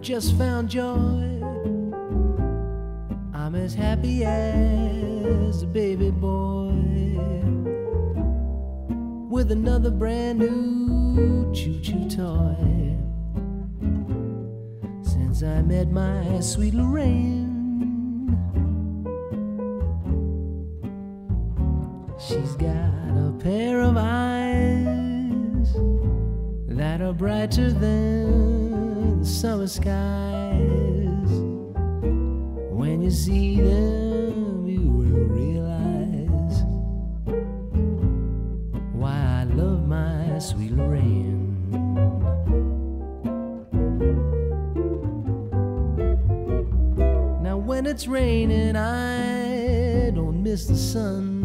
just found joy. I'm as happy as a baby boy with another brand new choo choo toy. Since I met my sweet Lorraine, she's got a pair of eyes that are brighter than summer skies. When you see them, you will realize why I love my sweet Lorraine. Now, when it's raining, I don't miss the sun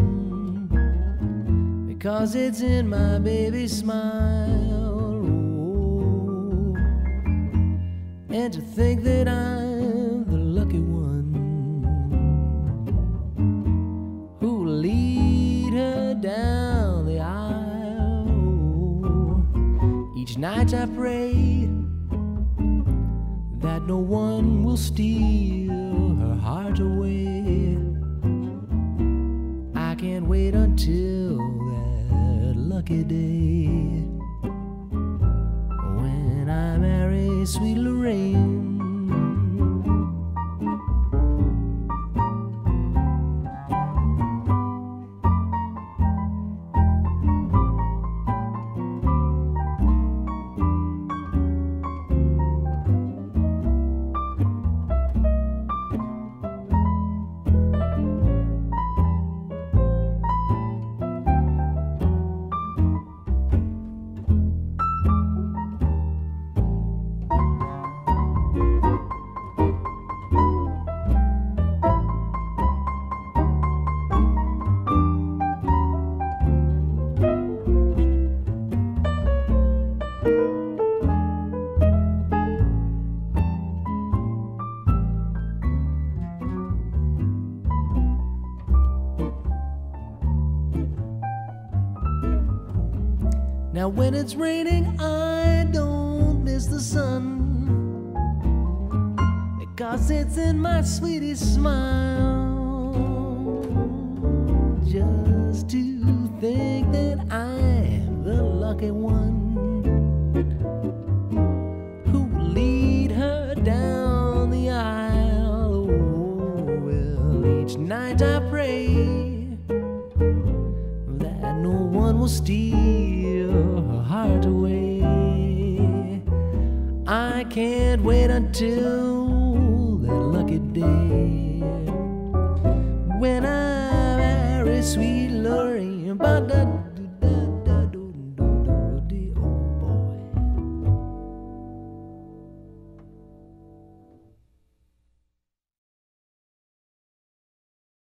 because it's in my baby's smile. And to think that I'm the lucky one who will lead her down the aisle. Each night I pray that no one will steal her heart away. I can't wait until that lucky day sweet Lorraine. Now, when it's raining, I don't miss the sun because it's in my sweetest smile. Just to think that I'm the lucky one who lead her down the aisle. Oh, well, each night I pray will steal her heart away. I can't wait until that lucky day